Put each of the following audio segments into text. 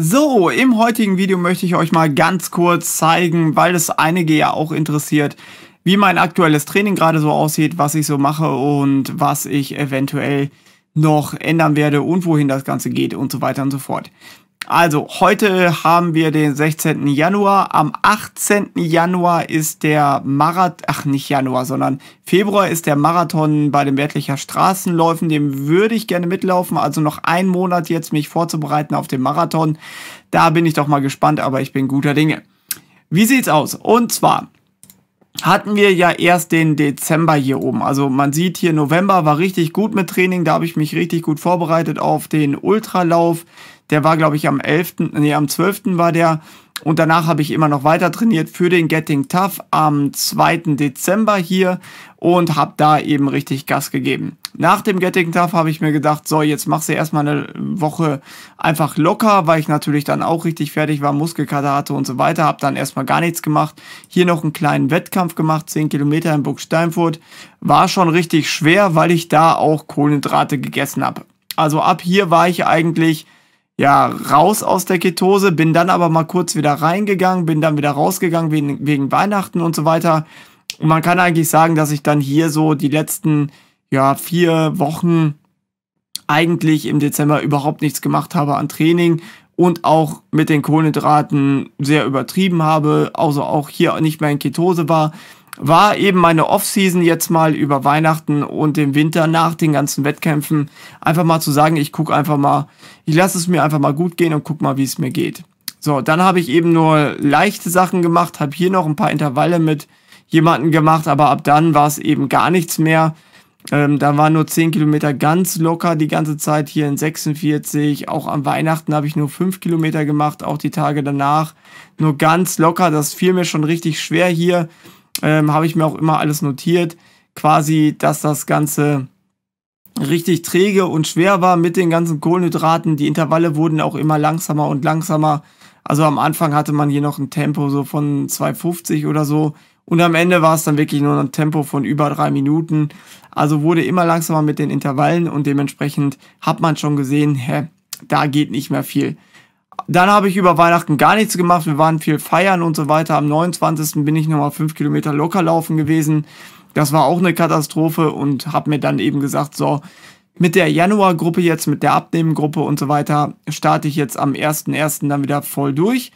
So, im heutigen Video möchte ich euch mal ganz kurz zeigen, weil es einige ja auch interessiert, wie mein aktuelles Training gerade so aussieht, was ich so mache und was ich eventuell noch ändern werde und wohin das Ganze geht und so weiter und so fort. Also, heute haben wir den 16. Januar. Am 18. Januar ist der Marathon, ach nicht Januar, sondern Februar ist der Marathon bei den Wertlicher Straßenläufen. Dem würde ich gerne mitlaufen. Also noch einen Monat jetzt mich vorzubereiten auf den Marathon. Da bin ich doch mal gespannt, aber ich bin guter Dinge. Wie sieht's aus? Und zwar hatten wir ja erst den Dezember hier oben. Also man sieht hier, November war richtig gut mit Training. Da habe ich mich richtig gut vorbereitet auf den Ultralauf. Der war, glaube ich, am 11., nee, am 12. war der. Und danach habe ich immer noch weiter trainiert für den Getting Tough am 2. Dezember hier und habe da eben richtig Gas gegeben. Nach dem Getting Tough habe ich mir gedacht, so, jetzt machst du erstmal eine Woche einfach locker, weil ich natürlich dann auch richtig fertig war, Muskelkater hatte und so weiter. Habe dann erstmal gar nichts gemacht. Hier noch einen kleinen Wettkampf gemacht, 10 Kilometer in Burg Steinfurt. War schon richtig schwer, weil ich da auch Kohlenhydrate gegessen habe. Also ab hier war ich eigentlich ja, raus aus der Ketose, bin dann aber mal kurz wieder reingegangen, bin dann wieder rausgegangen wegen, wegen Weihnachten und so weiter. Und man kann eigentlich sagen, dass ich dann hier so die letzten, ja, vier Wochen eigentlich im Dezember überhaupt nichts gemacht habe an Training und auch mit den Kohlenhydraten sehr übertrieben habe, also auch hier nicht mehr in Ketose war war eben meine Off-Season jetzt mal über Weihnachten und den Winter nach den ganzen Wettkämpfen einfach mal zu sagen, ich gucke einfach mal, ich lasse es mir einfach mal gut gehen und guck mal, wie es mir geht. So, dann habe ich eben nur leichte Sachen gemacht, habe hier noch ein paar Intervalle mit jemanden gemacht, aber ab dann war es eben gar nichts mehr. Ähm, da waren nur 10 Kilometer ganz locker die ganze Zeit hier in 46. Auch am Weihnachten habe ich nur 5 Kilometer gemacht, auch die Tage danach. Nur ganz locker, das fiel mir schon richtig schwer hier ähm, habe ich mir auch immer alles notiert, quasi, dass das Ganze richtig träge und schwer war mit den ganzen Kohlenhydraten. Die Intervalle wurden auch immer langsamer und langsamer. Also am Anfang hatte man hier noch ein Tempo so von 2,50 oder so. Und am Ende war es dann wirklich nur ein Tempo von über drei Minuten. Also wurde immer langsamer mit den Intervallen und dementsprechend hat man schon gesehen, hä, da geht nicht mehr viel. Dann habe ich über Weihnachten gar nichts gemacht. Wir waren viel feiern und so weiter. Am 29. bin ich nochmal fünf Kilometer locker laufen gewesen. Das war auch eine Katastrophe und habe mir dann eben gesagt, so, mit der Januargruppe jetzt, mit der Abnehmengruppe und so weiter, starte ich jetzt am 1.1. dann wieder voll durch.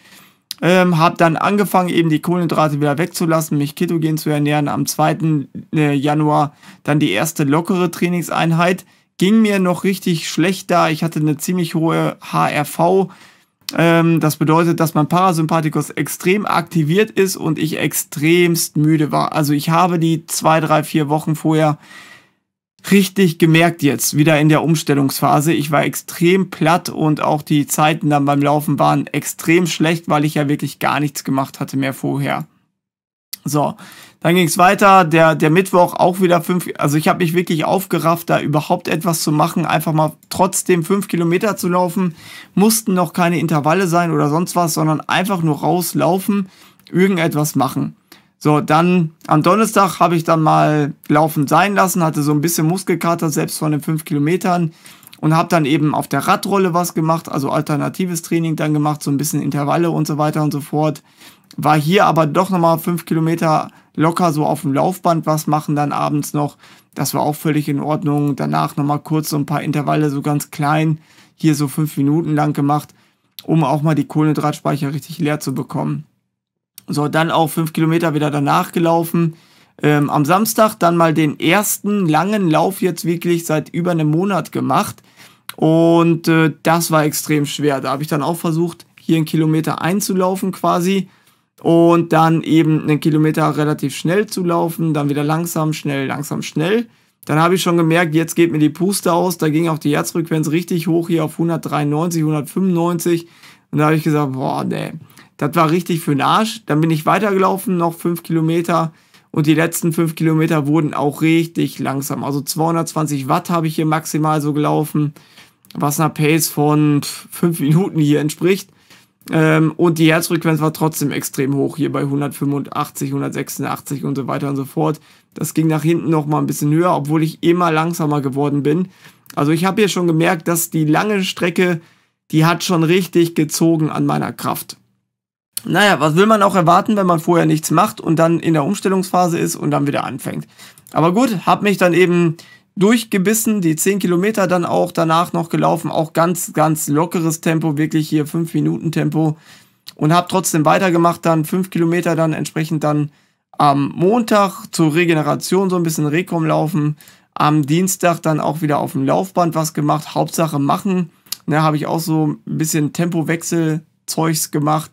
Ähm, habe dann angefangen, eben die Kohlenhydrate wieder wegzulassen, mich ketogen zu ernähren. Am 2. Äh, Januar dann die erste lockere Trainingseinheit. Ging mir noch richtig schlecht da. Ich hatte eine ziemlich hohe HRV das bedeutet, dass mein Parasympathikus extrem aktiviert ist und ich extremst müde war. Also ich habe die zwei, drei, vier Wochen vorher richtig gemerkt jetzt, wieder in der Umstellungsphase. Ich war extrem platt und auch die Zeiten dann beim Laufen waren extrem schlecht, weil ich ja wirklich gar nichts gemacht hatte mehr vorher. So, dann ging es weiter. Der, der Mittwoch auch wieder fünf. Also ich habe mich wirklich aufgerafft, da überhaupt etwas zu machen. Einfach mal trotzdem fünf Kilometer zu laufen. Mussten noch keine Intervalle sein oder sonst was, sondern einfach nur rauslaufen, irgendetwas machen. So, dann am Donnerstag habe ich dann mal laufen sein lassen, hatte so ein bisschen Muskelkater selbst von den fünf Kilometern und habe dann eben auf der Radrolle was gemacht, also alternatives Training dann gemacht, so ein bisschen Intervalle und so weiter und so fort. War hier aber doch nochmal fünf Kilometer locker so auf dem Laufband was machen dann abends noch. Das war auch völlig in Ordnung. Danach nochmal kurz so ein paar Intervalle, so ganz klein, hier so fünf Minuten lang gemacht, um auch mal die Kohlenhydratspeicher richtig leer zu bekommen. So, dann auch fünf Kilometer wieder danach gelaufen. Ähm, am Samstag dann mal den ersten langen Lauf jetzt wirklich seit über einem Monat gemacht. Und äh, das war extrem schwer. Da habe ich dann auch versucht, hier einen Kilometer einzulaufen quasi und dann eben einen Kilometer relativ schnell zu laufen, dann wieder langsam, schnell, langsam, schnell. Dann habe ich schon gemerkt, jetzt geht mir die Puste aus. Da ging auch die Herzfrequenz richtig hoch, hier auf 193, 195. Und da habe ich gesagt, boah, nee, das war richtig für den Arsch. Dann bin ich weitergelaufen, noch fünf Kilometer. Und die letzten fünf Kilometer wurden auch richtig langsam. Also 220 Watt habe ich hier maximal so gelaufen, was einer Pace von fünf Minuten hier entspricht. Ähm, und die Herzfrequenz war trotzdem extrem hoch, hier bei 185, 186 und so weiter und so fort. Das ging nach hinten noch mal ein bisschen höher, obwohl ich immer langsamer geworden bin. Also ich habe hier schon gemerkt, dass die lange Strecke, die hat schon richtig gezogen an meiner Kraft. Naja, was will man auch erwarten, wenn man vorher nichts macht und dann in der Umstellungsphase ist und dann wieder anfängt. Aber gut, hab mich dann eben durchgebissen, die 10 Kilometer dann auch danach noch gelaufen, auch ganz, ganz lockeres Tempo, wirklich hier 5 Minuten Tempo. Und habe trotzdem weitergemacht, dann 5 Kilometer dann entsprechend dann am Montag zur Regeneration so ein bisschen Rekom laufen, am Dienstag dann auch wieder auf dem Laufband was gemacht, Hauptsache machen, ne, habe ich auch so ein bisschen Tempowechsel-Zeugs gemacht.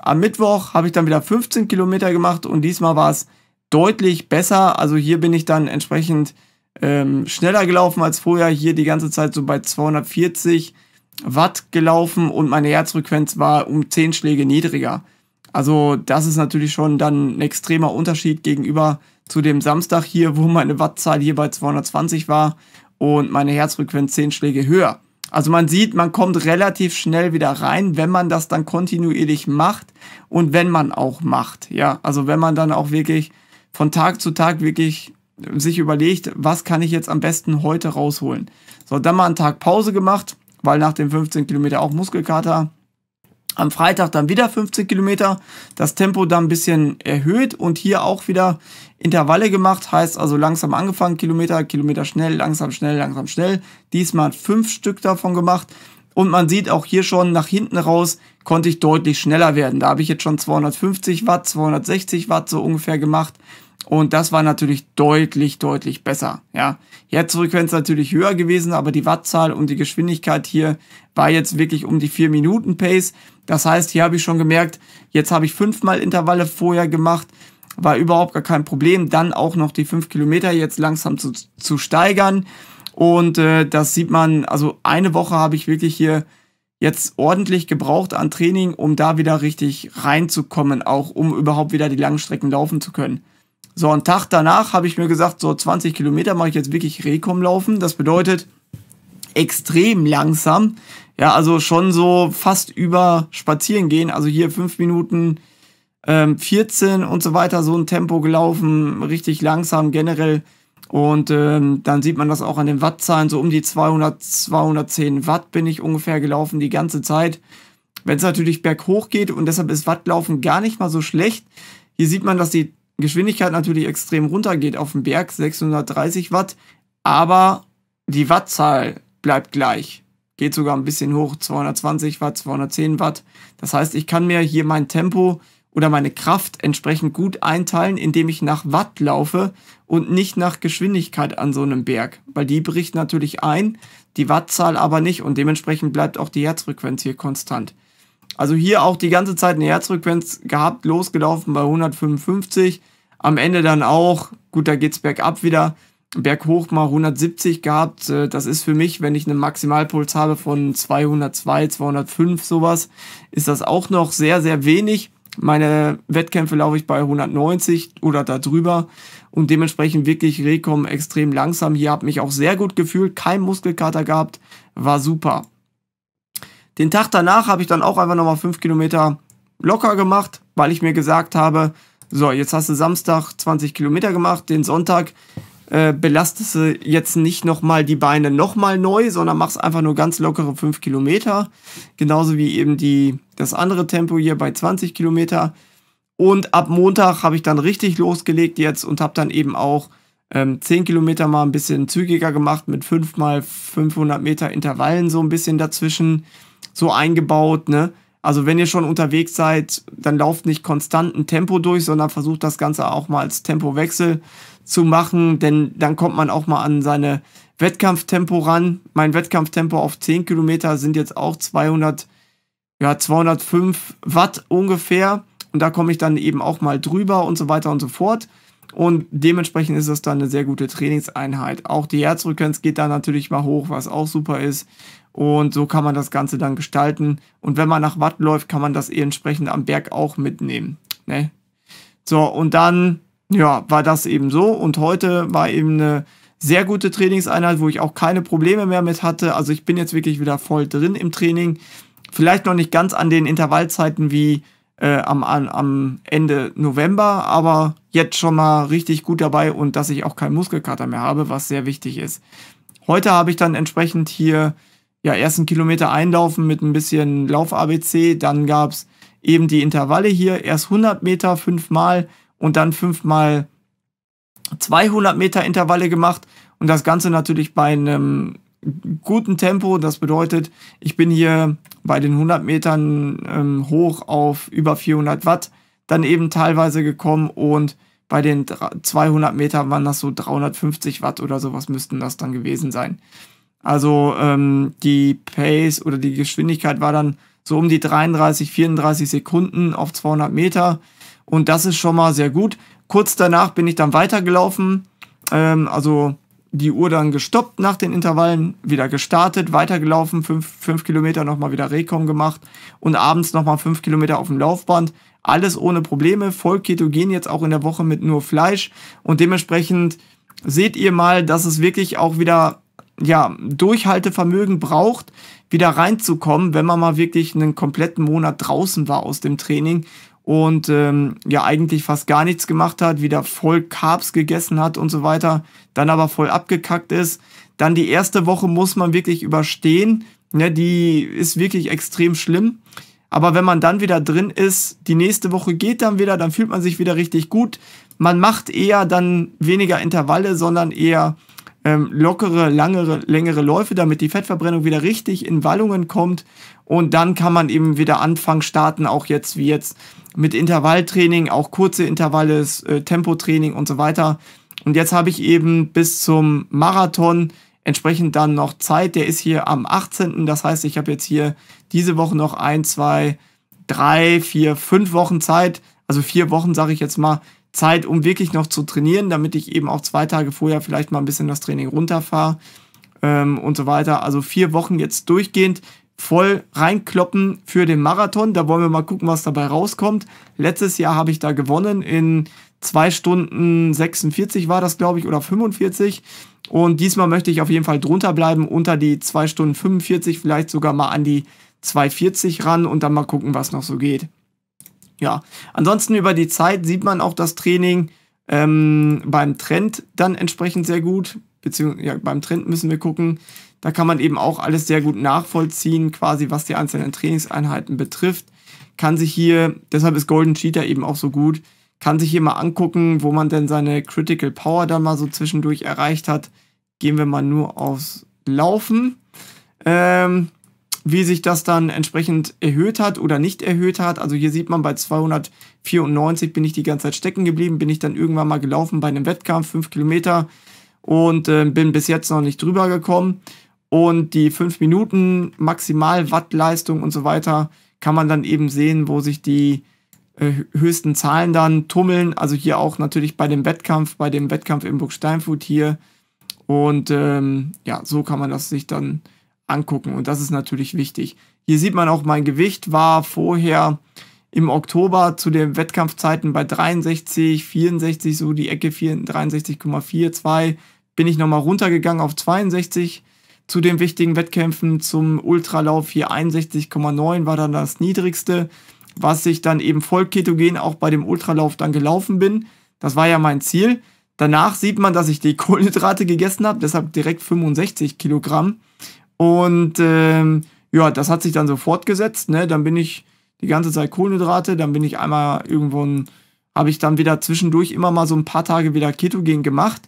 Am Mittwoch habe ich dann wieder 15 Kilometer gemacht und diesmal war es deutlich besser, also hier bin ich dann entsprechend ähm, schneller gelaufen als vorher. Hier die ganze Zeit so bei 240 Watt gelaufen und meine Herzfrequenz war um 10 Schläge niedriger. Also das ist natürlich schon dann ein extremer Unterschied gegenüber zu dem Samstag hier, wo meine Wattzahl hier bei 220 war und meine Herzfrequenz 10 Schläge höher. Also man sieht, man kommt relativ schnell wieder rein, wenn man das dann kontinuierlich macht und wenn man auch macht. Ja, also wenn man dann auch wirklich von Tag zu Tag wirklich sich überlegt, was kann ich jetzt am besten heute rausholen. So, dann mal einen Tag Pause gemacht, weil nach den 15 Kilometer auch Muskelkater. Am Freitag dann wieder 15 Kilometer, das Tempo dann ein bisschen erhöht und hier auch wieder Intervalle gemacht, heißt also langsam angefangen, Kilometer, Kilometer schnell, langsam schnell, langsam schnell. Diesmal fünf Stück davon gemacht und man sieht auch hier schon nach hinten raus, konnte ich deutlich schneller werden. Da habe ich jetzt schon 250 Watt, 260 Watt so ungefähr gemacht. Und das war natürlich deutlich, deutlich besser. Ja, Herzfrequenz natürlich höher gewesen, aber die Wattzahl und die Geschwindigkeit hier war jetzt wirklich um die 4 Minuten Pace. Das heißt, hier habe ich schon gemerkt, jetzt habe ich fünfmal Intervalle vorher gemacht, war überhaupt gar kein Problem. Dann auch noch die 5 Kilometer jetzt langsam zu, zu steigern. Und äh, das sieht man, also eine Woche habe ich wirklich hier jetzt ordentlich gebraucht an Training, um da wieder richtig reinzukommen, auch um überhaupt wieder die langen Strecken laufen zu können. So, einen Tag danach habe ich mir gesagt, so 20 Kilometer mache ich jetzt wirklich Rekom laufen. Das bedeutet extrem langsam. Ja, also schon so fast über spazieren gehen. Also hier 5 Minuten ähm, 14 und so weiter, so ein Tempo gelaufen, richtig langsam generell. Und ähm, dann sieht man das auch an den Wattzahlen, so um die 200, 210 Watt bin ich ungefähr gelaufen die ganze Zeit. Wenn es natürlich berghoch geht und deshalb ist Wattlaufen gar nicht mal so schlecht. Hier sieht man, dass die Geschwindigkeit natürlich extrem runtergeht auf dem Berg, 630 Watt, aber die Wattzahl bleibt gleich. Geht sogar ein bisschen hoch, 220 Watt, 210 Watt. Das heißt, ich kann mir hier mein Tempo oder meine Kraft entsprechend gut einteilen, indem ich nach Watt laufe und nicht nach Geschwindigkeit an so einem Berg, weil die bricht natürlich ein, die Wattzahl aber nicht und dementsprechend bleibt auch die Herzfrequenz hier konstant. Also hier auch die ganze Zeit eine Herzfrequenz gehabt, losgelaufen bei 155. Am Ende dann auch, gut, da geht's bergab wieder, berghoch mal 170 gehabt. Äh, das ist für mich, wenn ich einen Maximalpuls habe von 202, 205 sowas, ist das auch noch sehr, sehr wenig. Meine Wettkämpfe laufe ich bei 190 oder darüber und dementsprechend wirklich Rekom extrem langsam. Hier habe mich auch sehr gut gefühlt, kein Muskelkater gehabt, war super. Den Tag danach habe ich dann auch einfach nochmal 5 Kilometer locker gemacht, weil ich mir gesagt habe, so, jetzt hast du Samstag 20 Kilometer gemacht, den Sonntag äh, belastest du jetzt nicht nochmal die Beine nochmal neu, sondern machst einfach nur ganz lockere 5 Kilometer. Genauso wie eben die, das andere Tempo hier bei 20 Kilometer. Und ab Montag habe ich dann richtig losgelegt jetzt und habe dann eben auch ähm, 10 Kilometer mal ein bisschen zügiger gemacht mit 5 mal 500 Meter Intervallen so ein bisschen dazwischen so eingebaut, ne? Also wenn ihr schon unterwegs seid, dann lauft nicht konstant ein Tempo durch, sondern versucht das Ganze auch mal als Tempowechsel zu machen, denn dann kommt man auch mal an seine Wettkampftempo ran. Mein Wettkampftempo auf 10 Kilometer sind jetzt auch 200, ja, 205 Watt ungefähr. Und da komme ich dann eben auch mal drüber und so weiter und so fort. Und dementsprechend ist das dann eine sehr gute Trainingseinheit. Auch die Herzfrequenz geht da natürlich mal hoch, was auch super ist. Und so kann man das Ganze dann gestalten. Und wenn man nach Watt läuft, kann man das eh entsprechend am Berg auch mitnehmen. Ne? So, und dann, ja, war das eben so. Und heute war eben eine sehr gute Trainingseinheit, wo ich auch keine Probleme mehr mit hatte. Also ich bin jetzt wirklich wieder voll drin im Training. Vielleicht noch nicht ganz an den Intervallzeiten wie äh, am, am Ende November, aber jetzt schon mal richtig gut dabei und dass ich auch keinen Muskelkater mehr habe, was sehr wichtig ist. Heute habe ich dann entsprechend hier ja, ersten Kilometer einlaufen mit ein bisschen Lauf-ABC. Dann gab es eben die Intervalle hier. Erst 100 Meter fünfmal und dann fünfmal 200 Meter Intervalle gemacht. Und das Ganze natürlich bei einem guten Tempo. Das bedeutet, ich bin hier bei den 100 Metern ähm, hoch auf über 400 Watt dann eben teilweise gekommen und bei den 200 Metern waren das so 350 Watt oder sowas müssten das dann gewesen sein. Also ähm, die Pace oder die Geschwindigkeit war dann so um die 33, 34 Sekunden auf 200 Meter und das ist schon mal sehr gut. Kurz danach bin ich dann weitergelaufen, ähm, also die Uhr dann gestoppt nach den Intervallen, wieder gestartet, weitergelaufen, fünf, fünf Kilometer nochmal wieder Rekom gemacht und abends nochmal fünf Kilometer auf dem Laufband. Alles ohne Probleme, voll ketogen jetzt auch in der Woche mit nur Fleisch und dementsprechend seht ihr mal, dass es wirklich auch wieder ja, Durchhaltevermögen braucht, wieder reinzukommen, wenn man mal wirklich einen kompletten Monat draußen war aus dem Training und ähm, ja eigentlich fast gar nichts gemacht hat, wieder voll Carbs gegessen hat und so weiter, dann aber voll abgekackt ist. Dann die erste Woche muss man wirklich überstehen. Ne, die ist wirklich extrem schlimm. Aber wenn man dann wieder drin ist, die nächste Woche geht dann wieder, dann fühlt man sich wieder richtig gut. Man macht eher dann weniger Intervalle, sondern eher ähm, lockere, langere, längere Läufe, damit die Fettverbrennung wieder richtig in Wallungen kommt. Und dann kann man eben wieder anfangen, starten, auch jetzt wie jetzt mit Intervalltraining, auch kurze Intervalle, äh, Tempotraining und so weiter. Und jetzt habe ich eben bis zum Marathon entsprechend dann noch Zeit. Der ist hier am 18. Das heißt, ich habe jetzt hier diese Woche noch ein, zwei, drei, vier, fünf Wochen Zeit. Also vier Wochen, sage ich jetzt mal, Zeit, um wirklich noch zu trainieren, damit ich eben auch zwei Tage vorher vielleicht mal ein bisschen das Training runterfahre ähm, und so weiter. Also vier Wochen jetzt durchgehend voll reinkloppen für den Marathon. Da wollen wir mal gucken, was dabei rauskommt. Letztes Jahr habe ich da gewonnen. In zwei Stunden 46 war das, glaube ich, oder 45. Und diesmal möchte ich auf jeden Fall drunter bleiben, unter die zwei Stunden 45, vielleicht sogar mal an die 240 ran und dann mal gucken, was noch so geht. Ja, ansonsten über die Zeit sieht man auch das Training ähm, beim Trend dann entsprechend sehr gut. Beziehungsweise ja, beim Trend müssen wir gucken, da kann man eben auch alles sehr gut nachvollziehen, quasi was die einzelnen Trainingseinheiten betrifft. Kann sich hier, deshalb ist Golden Cheater eben auch so gut, kann sich hier mal angucken, wo man denn seine Critical Power dann mal so zwischendurch erreicht hat. Gehen wir mal nur aufs Laufen. Ähm, wie sich das dann entsprechend erhöht hat oder nicht erhöht hat. Also hier sieht man bei 294 bin ich die ganze Zeit stecken geblieben, bin ich dann irgendwann mal gelaufen bei einem Wettkampf, 5 Kilometer und äh, bin bis jetzt noch nicht drüber gekommen. Und die 5 Minuten Maximal Wattleistung und so weiter kann man dann eben sehen, wo sich die äh, höchsten Zahlen dann tummeln. Also hier auch natürlich bei dem Wettkampf, bei dem Wettkampf im Burg Steinfurt hier. Und ähm, ja, so kann man das sich dann angucken. Und das ist natürlich wichtig. Hier sieht man auch, mein Gewicht war vorher im Oktober zu den Wettkampfzeiten bei 63, 64, so die Ecke 63,42. Bin ich nochmal runtergegangen auf 62 zu den wichtigen Wettkämpfen zum Ultralauf hier 61,9 war dann das niedrigste, was ich dann eben voll ketogen auch bei dem Ultralauf dann gelaufen bin. Das war ja mein Ziel. Danach sieht man, dass ich die Kohlenhydrate gegessen habe, deshalb direkt 65 Kilogramm. Und ähm, ja, das hat sich dann so fortgesetzt. Ne? Dann bin ich die ganze Zeit Kohlenhydrate, dann bin ich einmal irgendwo, habe ich dann wieder zwischendurch immer mal so ein paar Tage wieder Ketogen gemacht.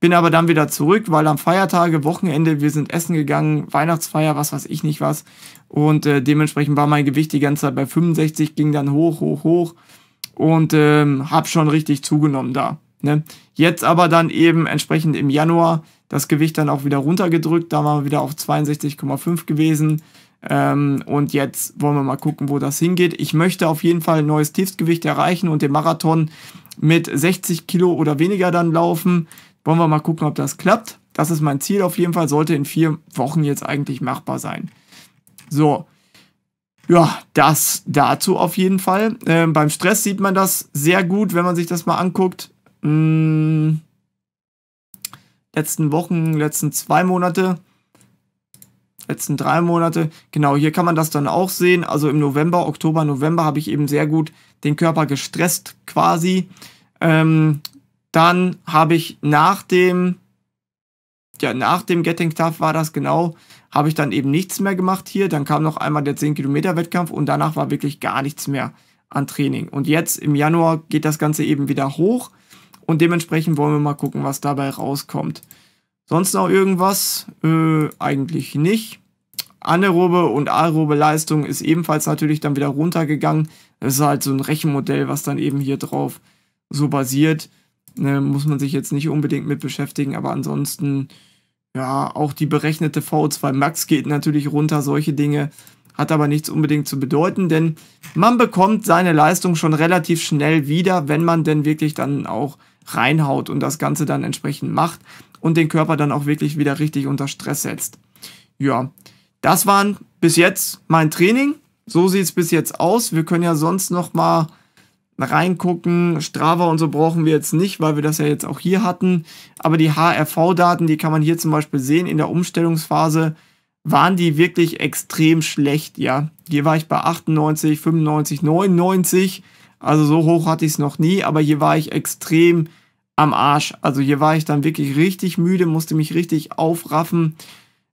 Bin aber dann wieder zurück, weil am Feiertage, Wochenende, wir sind essen gegangen, Weihnachtsfeier, was weiß ich nicht was. Und äh, dementsprechend war mein Gewicht die ganze Zeit bei 65, ging dann hoch, hoch, hoch. Und ähm, hab schon richtig zugenommen da. Ne? Jetzt aber dann eben entsprechend im Januar das Gewicht dann auch wieder runtergedrückt. Da waren wir wieder auf 62,5 gewesen. Ähm, und jetzt wollen wir mal gucken, wo das hingeht. Ich möchte auf jeden Fall ein neues Tiefstgewicht erreichen und den Marathon mit 60 Kilo oder weniger dann laufen. Wollen wir mal gucken, ob das klappt. Das ist mein Ziel auf jeden Fall. Sollte in vier Wochen jetzt eigentlich machbar sein. So. Ja, das dazu auf jeden Fall. Ähm, beim Stress sieht man das sehr gut, wenn man sich das mal anguckt. Hm, letzten Wochen, letzten zwei Monate, letzten drei Monate. Genau, hier kann man das dann auch sehen. Also im November, Oktober, November habe ich eben sehr gut den Körper gestresst quasi. Ähm, dann habe ich nach dem, ja, nach dem Getting Tough war das genau, habe ich dann eben nichts mehr gemacht hier. Dann kam noch einmal der 10 Kilometer Wettkampf und danach war wirklich gar nichts mehr an Training. Und jetzt im Januar geht das Ganze eben wieder hoch und dementsprechend wollen wir mal gucken, was dabei rauskommt. Sonst noch irgendwas? Äh, eigentlich nicht. Anaerobe und aerobe Leistung ist ebenfalls natürlich dann wieder runtergegangen. Das ist halt so ein Rechenmodell, was dann eben hier drauf so basiert. Ne, muss man sich jetzt nicht unbedingt mit beschäftigen, aber ansonsten, ja, auch die berechnete VO2 Max geht natürlich runter, solche Dinge. Hat aber nichts unbedingt zu bedeuten, denn man bekommt seine Leistung schon relativ schnell wieder, wenn man denn wirklich dann auch reinhaut und das Ganze dann entsprechend macht und den Körper dann auch wirklich wieder richtig unter Stress setzt. Ja, das waren bis jetzt mein Training. So sieht es bis jetzt aus. Wir können ja sonst noch mal reingucken. Strava und so brauchen wir jetzt nicht, weil wir das ja jetzt auch hier hatten. Aber die HRV-Daten, die kann man hier zum Beispiel sehen in der Umstellungsphase, waren die wirklich extrem schlecht. Ja, hier war ich bei 98, 95, 99. Also so hoch hatte ich es noch nie, aber hier war ich extrem am Arsch. Also hier war ich dann wirklich richtig müde, musste mich richtig aufraffen,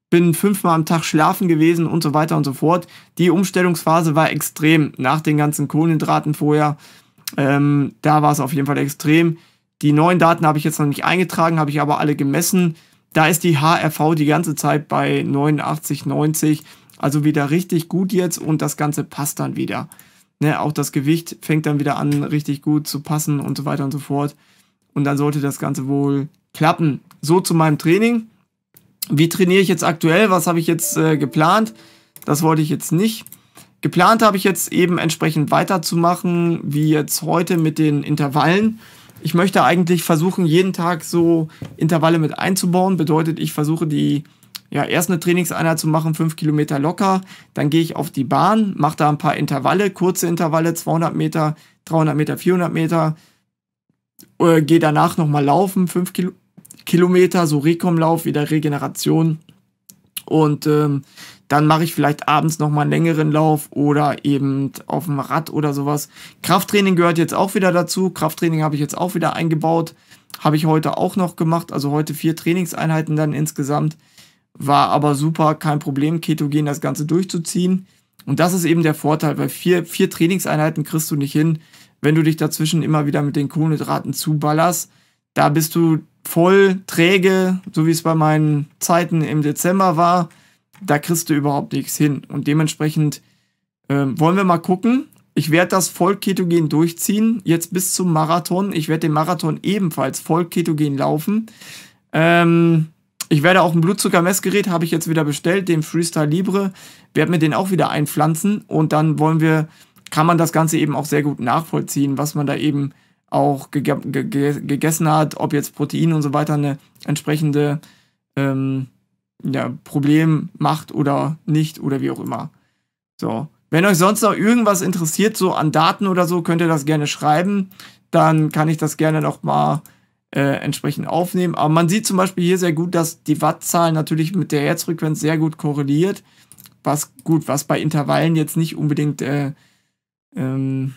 bin fünfmal am Tag schlafen gewesen und so weiter und so fort. Die Umstellungsphase war extrem nach den ganzen Kohlenhydraten vorher. Ähm, da war es auf jeden Fall extrem. Die neuen Daten habe ich jetzt noch nicht eingetragen, habe ich aber alle gemessen. Da ist die HRV die ganze Zeit bei 89, 90. Also wieder richtig gut jetzt und das Ganze passt dann wieder. Ne, auch das Gewicht fängt dann wieder an, richtig gut zu passen und so weiter und so fort. Und dann sollte das Ganze wohl klappen. So zu meinem Training. Wie trainiere ich jetzt aktuell? Was habe ich jetzt äh, geplant? Das wollte ich jetzt nicht. Geplant habe ich jetzt eben entsprechend weiterzumachen, wie jetzt heute mit den Intervallen. Ich möchte eigentlich versuchen, jeden Tag so Intervalle mit einzubauen. Bedeutet, ich versuche die ja, erst eine Trainingseinheit zu machen, fünf Kilometer locker. Dann gehe ich auf die Bahn, mache da ein paar Intervalle, kurze Intervalle, 200 Meter, 300 Meter, 400 Meter. Äh, gehe danach nochmal laufen, fünf Kilo Kilometer, so Rekomlauf, wieder Regeneration. Und ähm, dann mache ich vielleicht abends nochmal einen längeren Lauf oder eben auf dem Rad oder sowas. Krafttraining gehört jetzt auch wieder dazu. Krafttraining habe ich jetzt auch wieder eingebaut. Habe ich heute auch noch gemacht. Also heute vier Trainingseinheiten dann insgesamt. War aber super, kein Problem, ketogen das Ganze durchzuziehen. Und das ist eben der Vorteil, weil vier, vier Trainingseinheiten kriegst du nicht hin, wenn du dich dazwischen immer wieder mit den Kohlenhydraten zuballerst. Da bist du voll träge, so wie es bei meinen Zeiten im Dezember war, da kriegst du überhaupt nichts hin. Und dementsprechend äh, wollen wir mal gucken. Ich werde das voll ketogen durchziehen, jetzt bis zum Marathon. Ich werde den Marathon ebenfalls voll ketogen laufen. Ähm, ich werde auch ein Blutzuckermessgerät, habe ich jetzt wieder bestellt, den Freestyle Libre. Werde mir den auch wieder einpflanzen und dann wollen wir, kann man das Ganze eben auch sehr gut nachvollziehen, was man da eben auch ge ge gegessen hat, ob jetzt Protein und so weiter eine entsprechende ähm, ja, Problem macht oder nicht oder wie auch immer. So. Wenn euch sonst noch irgendwas interessiert, so an Daten oder so, könnt ihr das gerne schreiben. Dann kann ich das gerne noch mal äh, entsprechend aufnehmen. Aber man sieht zum Beispiel hier sehr gut, dass die Wattzahl natürlich mit der Herzfrequenz sehr gut korreliert. Was gut, was bei Intervallen jetzt nicht unbedingt äh, ähm,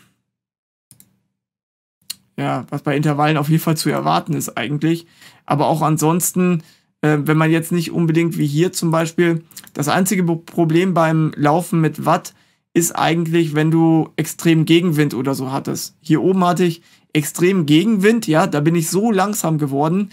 ja, was bei Intervallen auf jeden Fall zu erwarten ist eigentlich. Aber auch ansonsten, äh, wenn man jetzt nicht unbedingt wie hier zum Beispiel, das einzige Problem beim Laufen mit Watt ist eigentlich, wenn du extrem Gegenwind oder so hattest. Hier oben hatte ich extrem Gegenwind, ja, da bin ich so langsam geworden.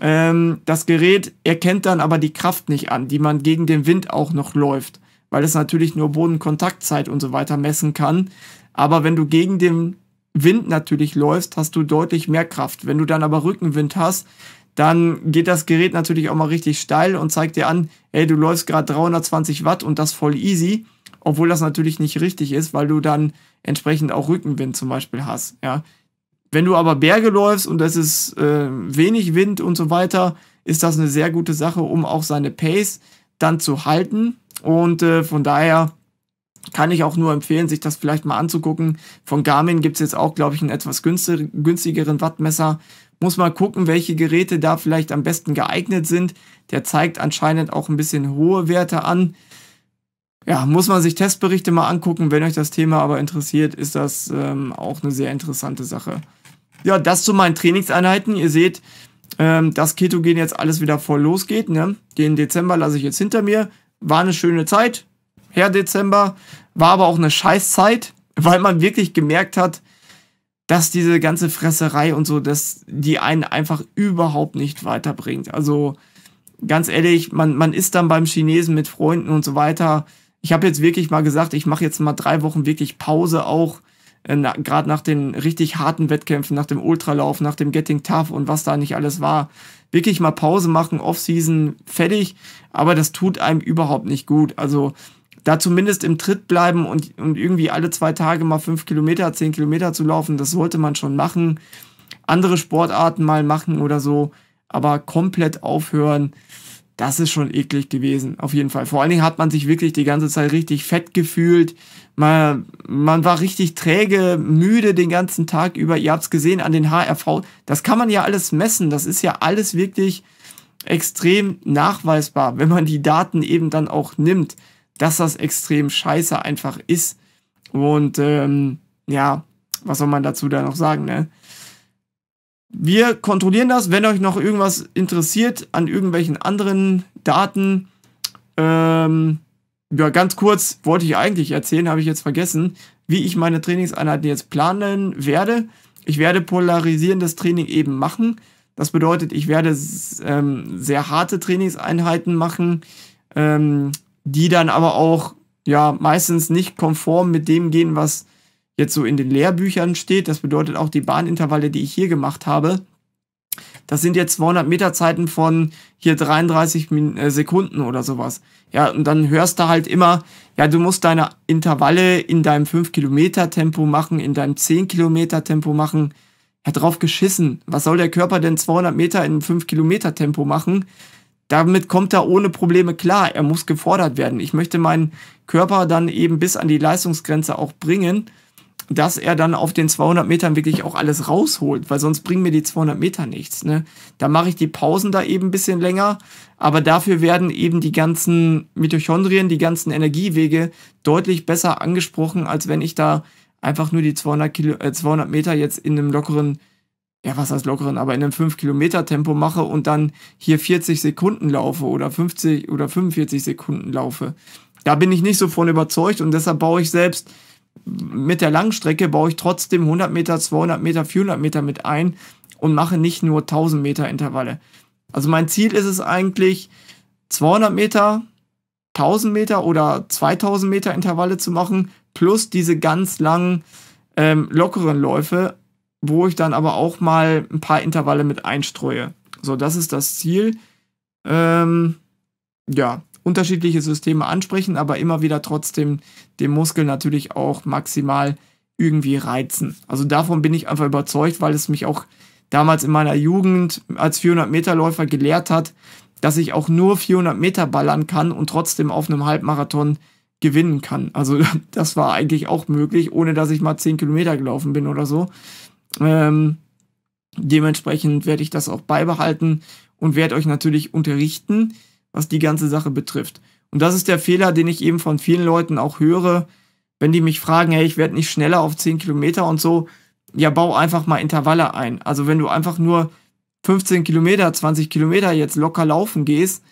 Ähm, das Gerät erkennt dann aber die Kraft nicht an, die man gegen den Wind auch noch läuft, weil es natürlich nur Bodenkontaktzeit und so weiter messen kann. Aber wenn du gegen den Wind natürlich läufst, hast du deutlich mehr Kraft. Wenn du dann aber Rückenwind hast, dann geht das Gerät natürlich auch mal richtig steil und zeigt dir an, ey, du läufst gerade 320 Watt und das voll easy, obwohl das natürlich nicht richtig ist, weil du dann entsprechend auch Rückenwind zum Beispiel hast. Ja. Wenn du aber Berge läufst und es ist äh, wenig Wind und so weiter, ist das eine sehr gute Sache, um auch seine Pace dann zu halten. Und äh, von daher kann ich auch nur empfehlen, sich das vielleicht mal anzugucken. Von Garmin gibt es jetzt auch, glaube ich, einen etwas günstigeren Wattmesser. Muss mal gucken, welche Geräte da vielleicht am besten geeignet sind. Der zeigt anscheinend auch ein bisschen hohe Werte an. Ja, muss man sich Testberichte mal angucken. Wenn euch das Thema aber interessiert, ist das ähm, auch eine sehr interessante Sache. Ja, das zu meinen Trainingseinheiten. Ihr seht, ähm, dass Ketogen jetzt alles wieder voll losgeht. Ne? Den Dezember lasse ich jetzt hinter mir war eine schöne Zeit, Herr Dezember, war aber auch eine Scheißzeit, weil man wirklich gemerkt hat, dass diese ganze Fresserei und so, dass die einen einfach überhaupt nicht weiterbringt. Also ganz ehrlich, man, man ist dann beim Chinesen mit Freunden und so weiter. Ich habe jetzt wirklich mal gesagt, ich mache jetzt mal drei Wochen wirklich Pause auch, äh, na, gerade nach den richtig harten Wettkämpfen, nach dem Ultralauf, nach dem Getting Tough und was da nicht alles war. Wirklich mal Pause machen, Off-Season, fertig. Aber das tut einem überhaupt nicht gut. Also da zumindest im Tritt bleiben und, und irgendwie alle zwei Tage mal fünf Kilometer, zehn Kilometer zu laufen, das sollte man schon machen. Andere Sportarten mal machen oder so, aber komplett aufhören, das ist schon eklig gewesen, auf jeden Fall. Vor allen Dingen hat man sich wirklich die ganze Zeit richtig fett gefühlt. Man, man war richtig träge, müde den ganzen Tag über. Ihr habt es gesehen an den HRV. Das kann man ja alles messen. Das ist ja alles wirklich extrem nachweisbar, wenn man die Daten eben dann auch nimmt dass das extrem scheiße einfach ist. Und ähm, ja, was soll man dazu da noch sagen, ne? Wir kontrollieren das, wenn euch noch irgendwas interessiert an irgendwelchen anderen Daten. Ähm, ja, ganz kurz wollte ich eigentlich erzählen, habe ich jetzt vergessen, wie ich meine Trainingseinheiten jetzt planen werde. Ich werde polarisierendes Training eben machen. Das bedeutet, ich werde ähm, sehr harte Trainingseinheiten machen, ähm, die dann aber auch ja meistens nicht konform mit dem gehen, was jetzt so in den Lehrbüchern steht. Das bedeutet auch die Bahnintervalle, die ich hier gemacht habe. Das sind jetzt 200 Meter Zeiten von hier 33 äh, Sekunden oder sowas. Ja, und dann hörst du halt immer, ja, du musst deine Intervalle in deinem 5 Kilometer Tempo machen, in deinem 10 Kilometer Tempo machen. Ja, drauf geschissen. Was soll der Körper denn 200 Meter in 5 Kilometer Tempo machen? damit kommt er ohne Probleme klar. Er muss gefordert werden. Ich möchte meinen Körper dann eben bis an die Leistungsgrenze auch bringen, dass er dann auf den 200 Metern wirklich auch alles rausholt, weil sonst bringen mir die 200 Meter nichts. Ne? Da mache ich die Pausen da eben ein bisschen länger, aber dafür werden eben die ganzen Mitochondrien, die ganzen Energiewege deutlich besser angesprochen, als wenn ich da einfach nur die 200, Kilo, äh, 200 Meter jetzt in einem lockeren ja, was heißt lockeren, aber in einem 5-Kilometer-Tempo mache und dann hier 40 Sekunden laufe oder 50 oder 45 Sekunden laufe. Da bin ich nicht so von überzeugt und deshalb baue ich selbst mit der Langstrecke baue ich trotzdem 100 Meter, 200 Meter, 400 Meter mit ein und mache nicht nur 1000 Meter Intervalle. Also mein Ziel ist es eigentlich 200 Meter, 1000 Meter oder 2000 Meter Intervalle zu machen plus diese ganz langen ähm, lockeren Läufe wo ich dann aber auch mal ein paar Intervalle mit einstreue. So, das ist das Ziel. Ähm, ja, unterschiedliche Systeme ansprechen, aber immer wieder trotzdem den Muskel natürlich auch maximal irgendwie reizen. Also davon bin ich einfach überzeugt, weil es mich auch damals in meiner Jugend als 400 Meter Läufer gelehrt hat, dass ich auch nur 400 Meter ballern kann und trotzdem auf einem Halbmarathon gewinnen kann. Also das war eigentlich auch möglich, ohne dass ich mal 10 Kilometer gelaufen bin oder so. Ähm, dementsprechend werde ich das auch beibehalten und werde euch natürlich unterrichten, was die ganze Sache betrifft. Und das ist der Fehler, den ich eben von vielen Leuten auch höre, wenn die mich fragen, hey, ich werde nicht schneller auf 10 Kilometer und so. Ja, bau einfach mal Intervalle ein. Also wenn du einfach nur 15 Kilometer, 20 Kilometer jetzt locker laufen gehst,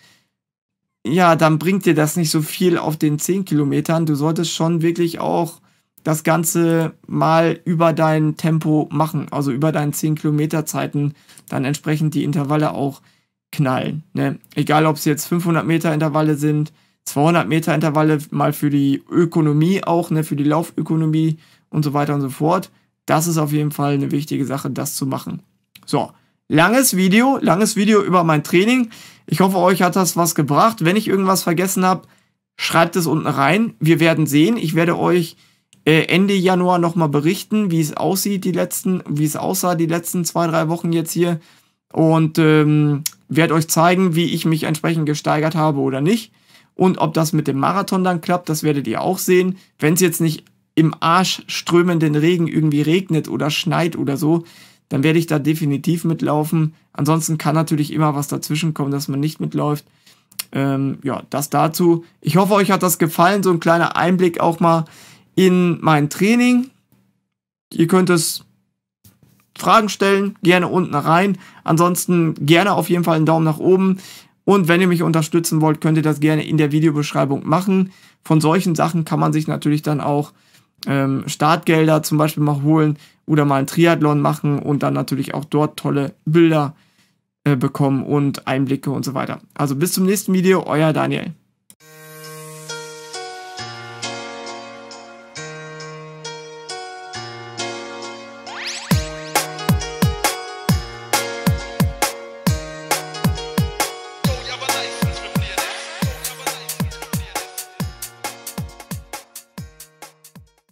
ja, dann bringt dir das nicht so viel auf den 10 Kilometern. Du solltest schon wirklich auch das Ganze mal über dein Tempo machen, also über deinen 10 Kilometer Zeiten, dann entsprechend die Intervalle auch knallen. Ne? Egal, ob es jetzt 500 Meter Intervalle sind, 200 Meter Intervalle mal für die Ökonomie auch, ne, für die Laufökonomie und so weiter und so fort. Das ist auf jeden Fall eine wichtige Sache, das zu machen. So, langes Video, langes Video über mein Training. Ich hoffe, euch hat das was gebracht. Wenn ich irgendwas vergessen habe, schreibt es unten rein. Wir werden sehen. Ich werde euch äh, Ende Januar nochmal berichten, wie es aussieht, die letzten, wie es aussah, die letzten zwei, drei Wochen jetzt hier. Und ähm, werde euch zeigen, wie ich mich entsprechend gesteigert habe oder nicht. Und ob das mit dem Marathon dann klappt, das werdet ihr auch sehen. Wenn es jetzt nicht im Arsch strömenden Regen irgendwie regnet oder schneit oder so, dann werde ich da definitiv mitlaufen. Ansonsten kann natürlich immer was dazwischen kommen, dass man nicht mitläuft. Ähm, ja, das dazu. Ich hoffe, euch hat das gefallen. So ein kleiner Einblick auch mal in mein Training. Ihr könnt es Fragen stellen, gerne unten rein. Ansonsten gerne auf jeden Fall einen Daumen nach oben Und wenn ihr mich unterstützen wollt, könnt ihr das gerne in der Videobeschreibung machen. Von solchen Sachen kann man sich natürlich dann auch ähm, Startgelder zum Beispiel mal holen oder mal einen Triathlon machen und dann natürlich auch dort tolle Bilder äh, bekommen und Einblicke und so weiter. Also bis zum nächsten Video, euer Daniel.